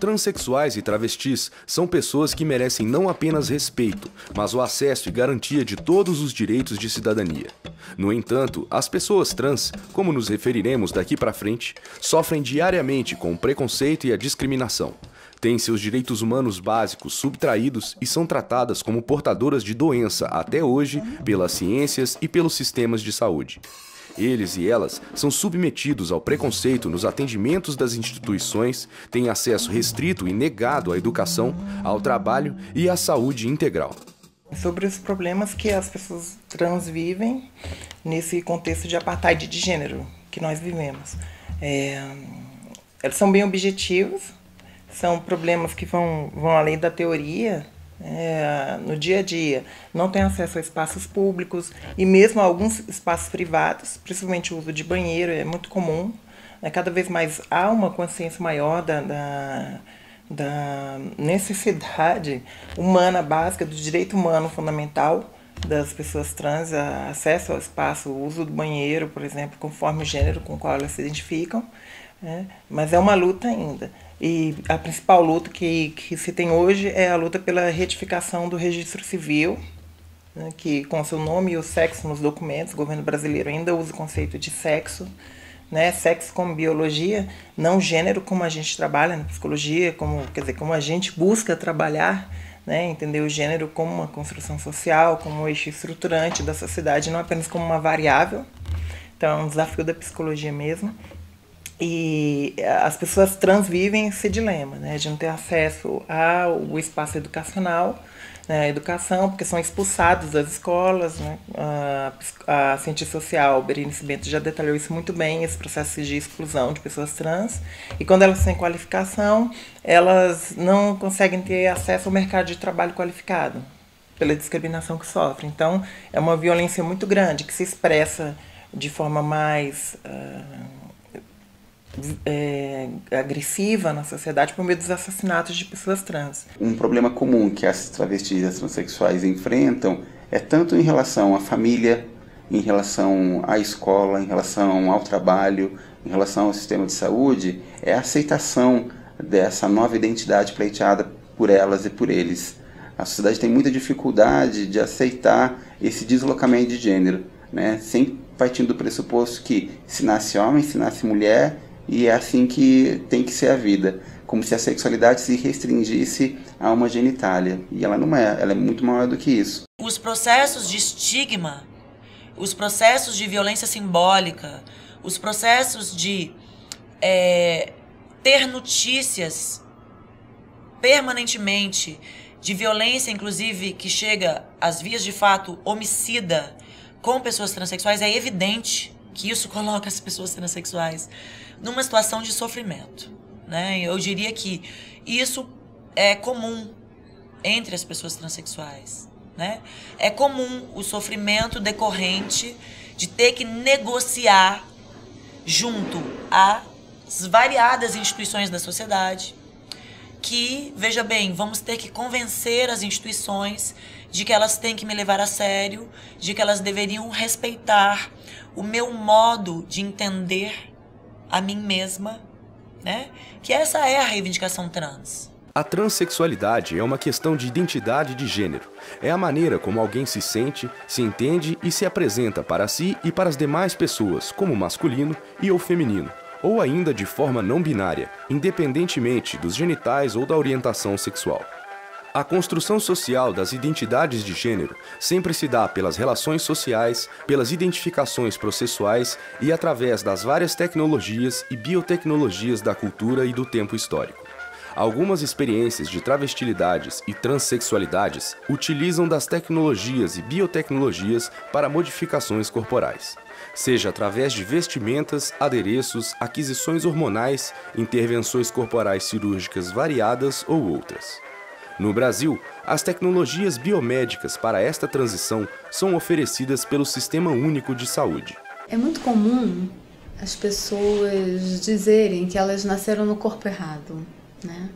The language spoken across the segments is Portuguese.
Transsexuais e travestis são pessoas que merecem não apenas respeito, mas o acesso e garantia de todos os direitos de cidadania. No entanto, as pessoas trans, como nos referiremos daqui para frente, sofrem diariamente com o preconceito e a discriminação. Têm seus direitos humanos básicos subtraídos e são tratadas como portadoras de doença até hoje pelas ciências e pelos sistemas de saúde. Eles e elas são submetidos ao preconceito nos atendimentos das instituições, têm acesso restrito e negado à educação, ao trabalho e à saúde integral. Sobre os problemas que as pessoas trans vivem nesse contexto de apartheid de gênero que nós vivemos. É, eles são bem objetivos, são problemas que vão, vão além da teoria, é, no dia a dia, não tem acesso a espaços públicos e mesmo a alguns espaços privados, principalmente o uso de banheiro, é muito comum. Né? Cada vez mais há uma consciência maior da, da, da necessidade humana básica, do direito humano fundamental das pessoas trans, acesso ao espaço, o uso do banheiro, por exemplo, conforme o gênero com o qual elas se identificam. Né? Mas é uma luta ainda. E a principal luta que, que se tem hoje é a luta pela retificação do registro civil, né, que com seu nome e o sexo nos documentos, o governo brasileiro ainda usa o conceito de sexo, né, sexo como biologia, não gênero como a gente trabalha na psicologia, como, quer dizer, como a gente busca trabalhar, né, entender o gênero como uma construção social, como um eixo estruturante da sociedade, não apenas como uma variável. Então é um desafio da psicologia mesmo. E as pessoas trans vivem esse dilema, né, de não ter acesso ao espaço educacional, né, educação, porque são expulsados das escolas. Né, a, a cientista social, Berenice Bento, já detalhou isso muito bem, esse processo de exclusão de pessoas trans. E quando elas têm qualificação, elas não conseguem ter acesso ao mercado de trabalho qualificado, pela discriminação que sofrem. Então, é uma violência muito grande, que se expressa de forma mais... Uh, é, agressiva na sociedade por meio dos assassinatos de pessoas trans. Um problema comum que as travestis e as transexuais enfrentam é tanto em relação à família, em relação à escola, em relação ao trabalho, em relação ao sistema de saúde, é a aceitação dessa nova identidade pleiteada por elas e por eles. A sociedade tem muita dificuldade de aceitar esse deslocamento de gênero, né? sem partindo do pressuposto que se nasce homem, se nasce mulher, e é assim que tem que ser a vida, como se a sexualidade se restringisse a uma genitália. E ela não é, ela é muito maior do que isso. Os processos de estigma, os processos de violência simbólica, os processos de é, ter notícias permanentemente de violência, inclusive que chega às vias de fato homicida com pessoas transexuais, é evidente que isso coloca as pessoas transexuais numa situação de sofrimento. Né? Eu diria que isso é comum entre as pessoas transexuais. Né? É comum o sofrimento decorrente de ter que negociar junto às variadas instituições da sociedade, que, veja bem, vamos ter que convencer as instituições de que elas têm que me levar a sério, de que elas deveriam respeitar o meu modo de entender a mim mesma, né? Que essa é a reivindicação trans. A transexualidade é uma questão de identidade de gênero. É a maneira como alguém se sente, se entende e se apresenta para si e para as demais pessoas, como masculino e ou feminino, ou ainda de forma não binária, independentemente dos genitais ou da orientação sexual. A construção social das identidades de gênero sempre se dá pelas relações sociais, pelas identificações processuais e através das várias tecnologias e biotecnologias da cultura e do tempo histórico. Algumas experiências de travestilidades e transexualidades utilizam das tecnologias e biotecnologias para modificações corporais, seja através de vestimentas, adereços, aquisições hormonais, intervenções corporais cirúrgicas variadas ou outras. No Brasil, as tecnologias biomédicas para esta transição são oferecidas pelo Sistema Único de Saúde. É muito comum as pessoas dizerem que elas nasceram no corpo errado, né?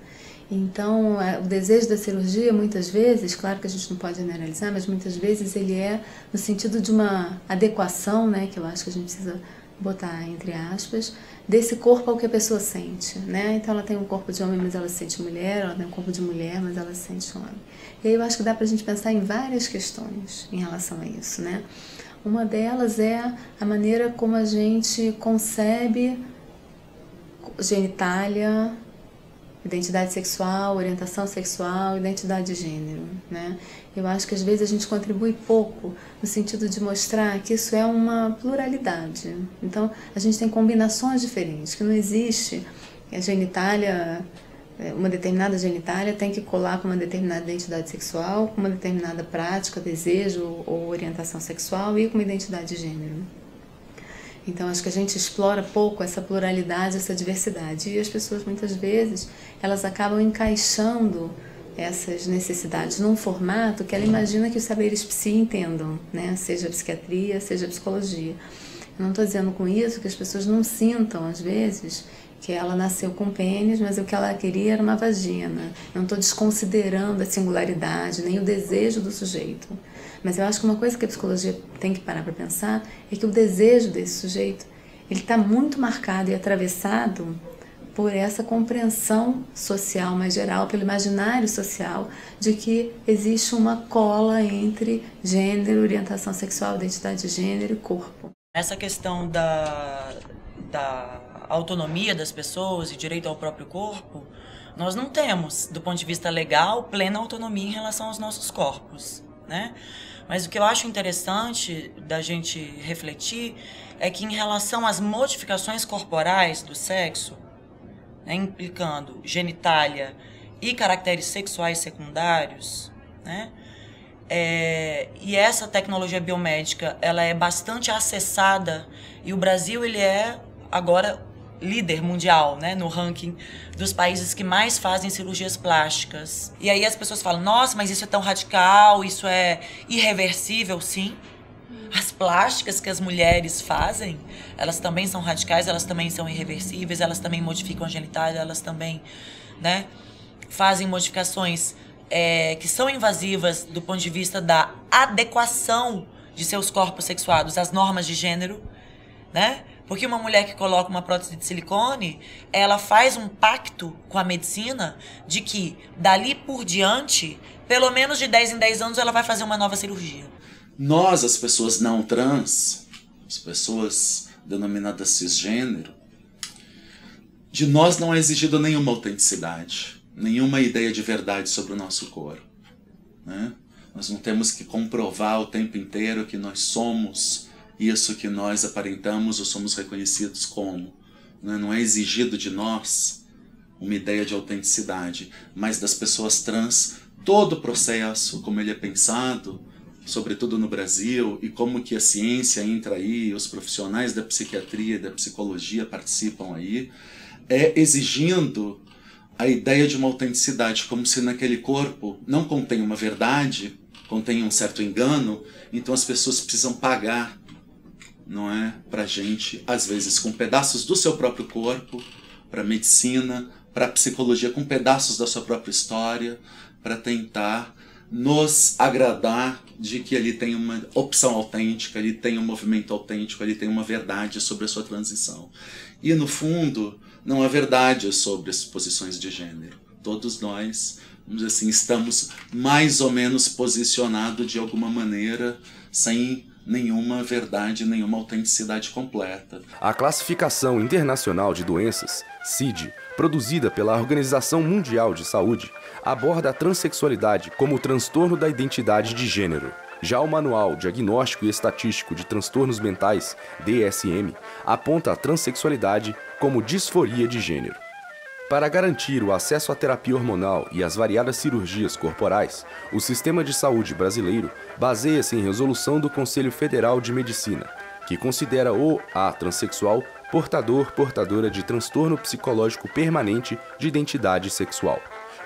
Então, é, o desejo da cirurgia, muitas vezes, claro que a gente não pode generalizar, mas muitas vezes ele é no sentido de uma adequação, né, que eu acho que a gente precisa botar entre aspas, desse corpo ao que a pessoa sente, né? Então ela tem um corpo de homem, mas ela se sente mulher, ela tem um corpo de mulher, mas ela se sente homem. E aí eu acho que dá pra gente pensar em várias questões em relação a isso, né? Uma delas é a maneira como a gente concebe genitália, identidade sexual, orientação sexual, identidade de gênero, né? Eu acho que às vezes a gente contribui pouco no sentido de mostrar que isso é uma pluralidade. Então, a gente tem combinações diferentes, que não existe a genitália, é, uma determinada genitália tem que colar com uma determinada identidade sexual, com uma determinada prática, desejo ou orientação sexual e com uma identidade de gênero. Então acho que a gente explora pouco essa pluralidade, essa diversidade e as pessoas muitas vezes elas acabam encaixando essas necessidades num formato que ela imagina que os saberes psi entendam, né? Seja psiquiatria, seja psicologia. Eu não estou dizendo com isso que as pessoas não sintam às vezes que ela nasceu com pênis, mas o que ela queria era uma vagina. Eu não estou desconsiderando a singularidade nem o desejo do sujeito. Mas eu acho que uma coisa que a psicologia tem que parar para pensar é que o desejo desse sujeito ele está muito marcado e atravessado por essa compreensão social mais geral, pelo imaginário social de que existe uma cola entre gênero, orientação sexual, identidade de gênero e corpo. Essa questão da, da autonomia das pessoas e direito ao próprio corpo, nós não temos, do ponto de vista legal, plena autonomia em relação aos nossos corpos, né? Mas o que eu acho interessante da gente refletir é que, em relação às modificações corporais do sexo, né, implicando genitália e caracteres sexuais secundários, né, é, e essa tecnologia biomédica ela é bastante acessada e o Brasil ele é agora líder mundial, né, no ranking dos países que mais fazem cirurgias plásticas. E aí as pessoas falam: "Nossa, mas isso é tão radical, isso é irreversível", sim. As plásticas que as mulheres fazem, elas também são radicais, elas também são irreversíveis, elas também modificam a genitália, elas também, né, fazem modificações é, que são invasivas do ponto de vista da adequação de seus corpos sexuados às normas de gênero, né? Porque uma mulher que coloca uma prótese de silicone, ela faz um pacto com a medicina de que dali por diante, pelo menos de 10 em 10 anos, ela vai fazer uma nova cirurgia. Nós, as pessoas não trans, as pessoas denominadas cisgênero, de nós não é exigido nenhuma autenticidade, nenhuma ideia de verdade sobre o nosso corpo. Né? Nós não temos que comprovar o tempo inteiro que nós somos isso que nós aparentamos ou somos reconhecidos como. Né? Não é exigido de nós uma ideia de autenticidade, mas das pessoas trans, todo o processo, como ele é pensado, sobretudo no Brasil, e como que a ciência entra aí, os profissionais da psiquiatria e da psicologia participam aí, é exigindo a ideia de uma autenticidade, como se naquele corpo não contém uma verdade, contém um certo engano, então as pessoas precisam pagar não é? Para gente, às vezes com pedaços do seu próprio corpo, para medicina, para psicologia, com pedaços da sua própria história, para tentar nos agradar de que ali tem uma opção autêntica, ali tem um movimento autêntico, ali tem uma verdade sobre a sua transição. E no fundo, não há verdade sobre as posições de gênero. Todos nós, vamos dizer assim, estamos mais ou menos posicionados de alguma maneira, sem nenhuma verdade, nenhuma autenticidade completa. A Classificação Internacional de Doenças, CID, produzida pela Organização Mundial de Saúde, aborda a transexualidade como transtorno da identidade de gênero. Já o Manual Diagnóstico e Estatístico de Transtornos Mentais, DSM, aponta a transexualidade como disforia de gênero. Para garantir o acesso à terapia hormonal e às variadas cirurgias corporais, o sistema de saúde brasileiro baseia-se em resolução do Conselho Federal de Medicina, que considera o a transexual portador portadora de transtorno psicológico permanente de identidade sexual.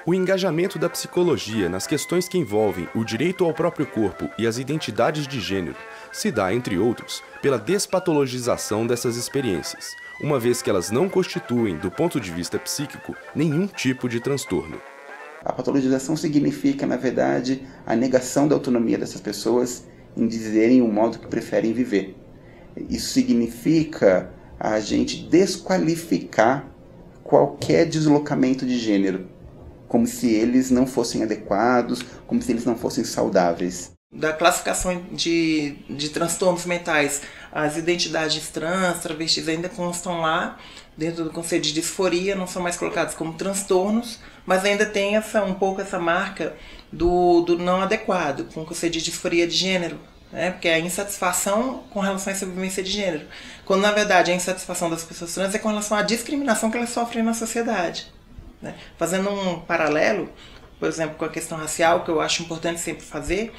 O engajamento da psicologia nas questões que envolvem o direito ao próprio corpo e as identidades de gênero se dá, entre outros, pela despatologização dessas experiências uma vez que elas não constituem, do ponto de vista psíquico, nenhum tipo de transtorno. A patologização significa, na verdade, a negação da autonomia dessas pessoas em dizerem o modo que preferem viver. Isso significa a gente desqualificar qualquer deslocamento de gênero, como se eles não fossem adequados, como se eles não fossem saudáveis. Da classificação de, de transtornos mentais, as identidades trans, travestis ainda constam lá, dentro do conceito de disforia, não são mais colocados como transtornos, mas ainda tem essa, um pouco essa marca do, do não adequado, com o conceito de disforia de gênero, né? porque é a insatisfação com relação essa vivência de gênero. Quando na verdade a insatisfação das pessoas trans é com relação à discriminação que elas sofrem na sociedade. Né? Fazendo um paralelo, por exemplo, com a questão racial, que eu acho importante sempre fazer,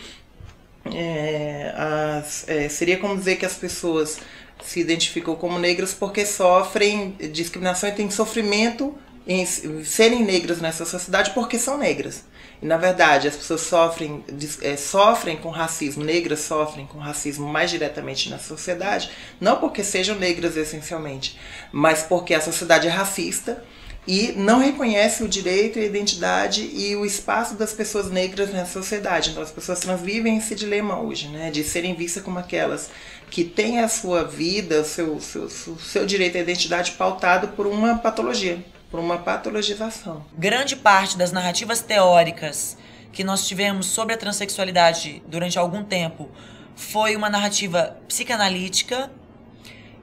é, as, é, seria como dizer que as pessoas se identificam como negras porque sofrem discriminação e têm sofrimento em serem negras nessa sociedade porque são negras. E na verdade as pessoas sofrem, é, sofrem com racismo, negras sofrem com racismo mais diretamente na sociedade, não porque sejam negras essencialmente, mas porque a sociedade é racista e não reconhece o direito, a identidade e o espaço das pessoas negras na sociedade. Então as pessoas trans vivem esse dilema hoje, né, de serem vistas como aquelas que têm a sua vida, o seu, seu, seu direito à identidade pautado por uma patologia por uma patologização. Grande parte das narrativas teóricas que nós tivemos sobre a transexualidade durante algum tempo foi uma narrativa psicanalítica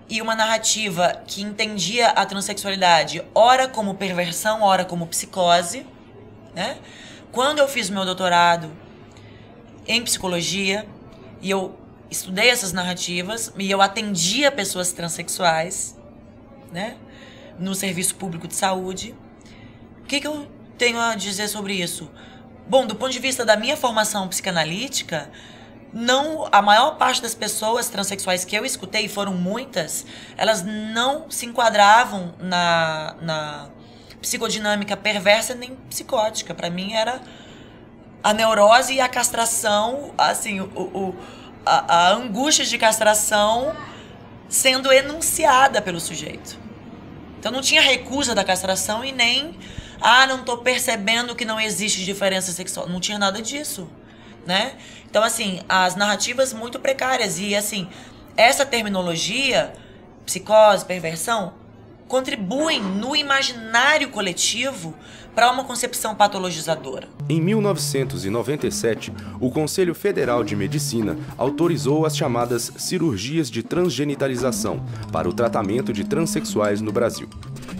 e uma narrativa que entendia a transexualidade ora como perversão, ora como psicose, né? Quando eu fiz meu doutorado em psicologia e eu estudei essas narrativas e eu atendia pessoas transexuais, né? no serviço público de saúde. O que, que eu tenho a dizer sobre isso? Bom, do ponto de vista da minha formação psicanalítica, não a maior parte das pessoas transexuais que eu escutei, foram muitas, elas não se enquadravam na, na psicodinâmica perversa nem psicótica. Para mim era a neurose e a castração, assim, o, o a, a angústia de castração sendo enunciada pelo sujeito. Então não tinha recusa da castração e nem, ah, não estou percebendo que não existe diferença sexual. Não tinha nada disso, né? Então, assim, as narrativas muito precárias. E, assim, essa terminologia, psicose, perversão, contribuem no imaginário coletivo para uma concepção patologizadora. Em 1997, o Conselho Federal de Medicina autorizou as chamadas cirurgias de transgenitalização para o tratamento de transexuais no Brasil.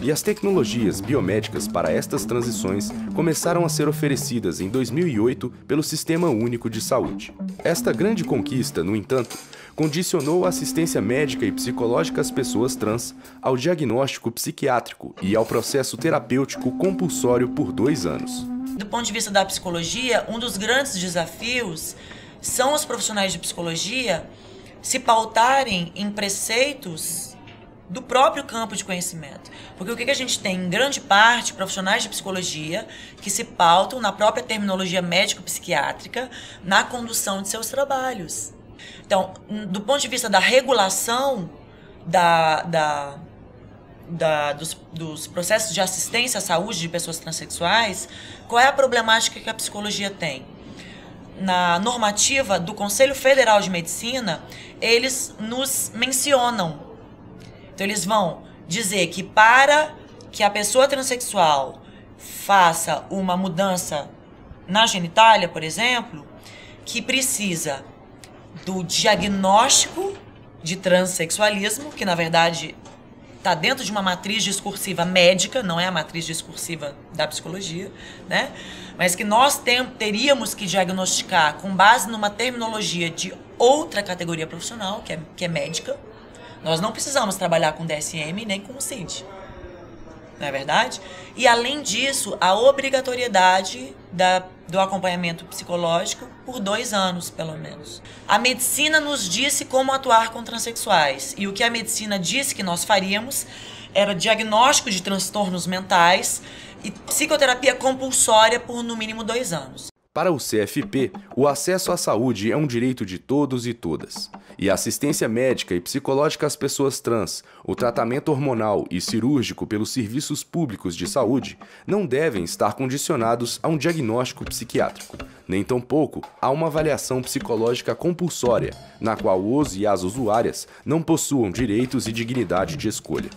E as tecnologias biomédicas para estas transições começaram a ser oferecidas em 2008 pelo Sistema Único de Saúde. Esta grande conquista, no entanto, condicionou a assistência médica e psicológica às pessoas trans ao diagnóstico psiquiátrico e ao processo terapêutico compulsório por dois anos. Do ponto de vista da psicologia, um dos grandes desafios são os profissionais de psicologia se pautarem em preceitos do próprio campo de conhecimento. Porque o que a gente tem, em grande parte, profissionais de psicologia que se pautam na própria terminologia médico-psiquiátrica na condução de seus trabalhos. Então, do ponto de vista da regulação da, da, da, dos, dos, processos de assistência à saúde de pessoas transexuais, qual é a problemática que a psicologia tem? Na normativa do Conselho Federal de Medicina, eles nos mencionam. Então, eles vão dizer que para que a pessoa transexual faça uma mudança na genitália, por exemplo, que precisa do diagnóstico de transexualismo, que na verdade está dentro de uma matriz discursiva médica, não é a matriz discursiva da psicologia, né? Mas que nós tem, teríamos que diagnosticar com base numa terminologia de outra categoria profissional, que é, que é médica. Nós não precisamos trabalhar com DSM nem com o CID não é verdade? E além disso, a obrigatoriedade da, do acompanhamento psicológico por dois anos, pelo menos. A medicina nos disse como atuar com transexuais. E o que a medicina disse que nós faríamos era diagnóstico de transtornos mentais e psicoterapia compulsória por no mínimo dois anos. Para o CFP, o acesso à saúde é um direito de todos e todas. E a assistência médica e psicológica às pessoas trans, o tratamento hormonal e cirúrgico pelos serviços públicos de saúde não devem estar condicionados a um diagnóstico psiquiátrico. Nem tampouco há uma avaliação psicológica compulsória, na qual os e as usuárias não possuam direitos e dignidade de escolha.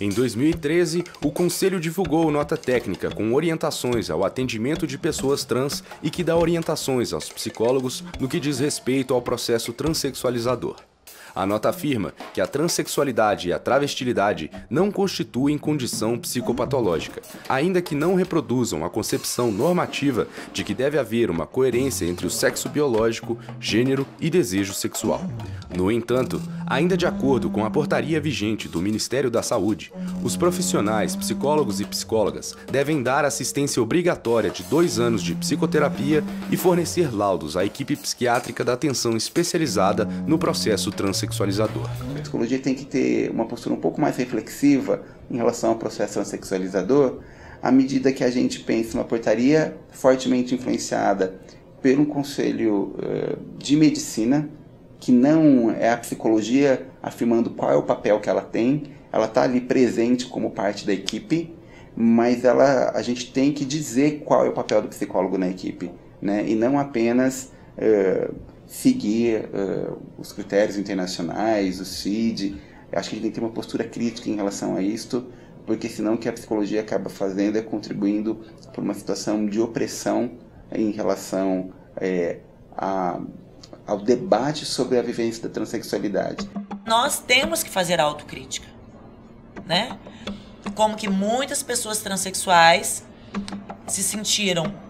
Em 2013, o Conselho divulgou nota técnica com orientações ao atendimento de pessoas trans e que dá orientações aos psicólogos no que diz respeito ao processo transexualizador. A nota afirma que a transexualidade e a travestilidade não constituem condição psicopatológica, ainda que não reproduzam a concepção normativa de que deve haver uma coerência entre o sexo biológico, gênero e desejo sexual. No entanto, ainda de acordo com a portaria vigente do Ministério da Saúde, os profissionais, psicólogos e psicólogas devem dar assistência obrigatória de dois anos de psicoterapia e fornecer laudos à equipe psiquiátrica da atenção especializada no processo transexual transexualizador. A psicologia tem que ter uma postura um pouco mais reflexiva em relação ao processo transexualizador, à medida que a gente pensa uma portaria fortemente influenciada um conselho uh, de medicina, que não é a psicologia afirmando qual é o papel que ela tem, ela está ali presente como parte da equipe, mas ela, a gente tem que dizer qual é o papel do psicólogo na equipe, né? e não apenas uh, seguir uh, os critérios internacionais, o CID. Acho que a gente tem que ter uma postura crítica em relação a isto, porque senão o que a psicologia acaba fazendo é contribuindo para uma situação de opressão em relação é, a, ao debate sobre a vivência da transexualidade. Nós temos que fazer autocrítica, né? Como que muitas pessoas transexuais se sentiram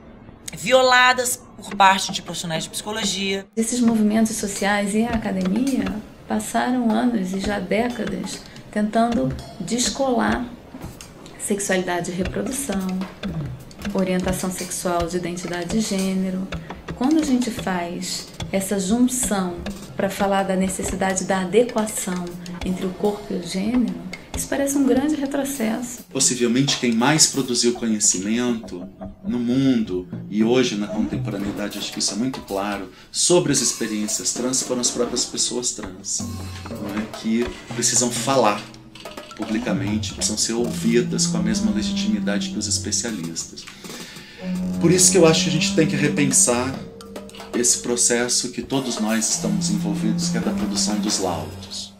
violadas por parte de profissionais de psicologia. Esses movimentos sociais e a academia passaram anos e já décadas tentando descolar sexualidade e reprodução, orientação sexual de identidade de gênero. Quando a gente faz essa junção para falar da necessidade da adequação entre o corpo e o gênero, isso parece um grande retrocesso. Possivelmente quem mais produziu conhecimento no mundo e hoje na contemporaneidade, acho que isso é muito claro, sobre as experiências trans foram as próprias pessoas trans, é? que precisam falar publicamente, precisam ser ouvidas com a mesma legitimidade que os especialistas. Por isso que eu acho que a gente tem que repensar esse processo que todos nós estamos envolvidos, que é da produção dos laudos.